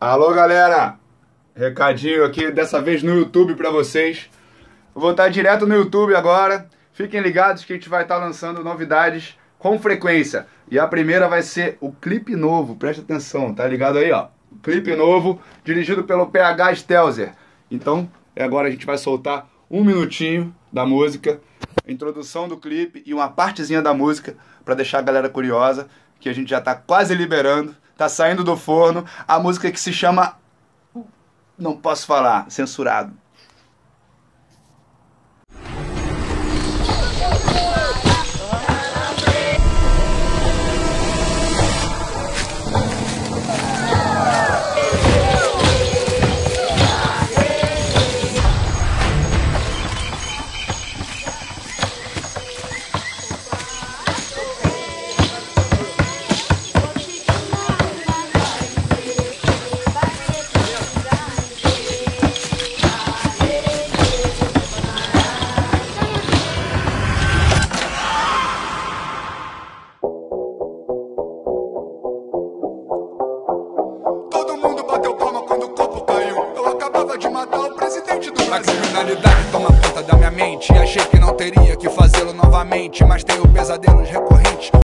Alô, galera! Recadinho aqui, dessa vez no YouTube pra vocês. Vou estar direto no YouTube agora. Fiquem ligados que a gente vai estar lançando novidades com frequência. E a primeira vai ser o clipe novo, presta atenção, tá ligado aí, ó? Clipe novo, dirigido pelo PH Stelzer. Então, agora a gente vai soltar um minutinho da música, introdução do clipe e uma partezinha da música para deixar a galera curiosa, que a gente já tá quase liberando, tá saindo do forno, a música que se chama não posso falar, censurado. De matar o presidente do Brasil. A criminalidade toma conta da minha mente. Achei que não teria que fazê-lo novamente, mas tenho pesadelos recorrentes.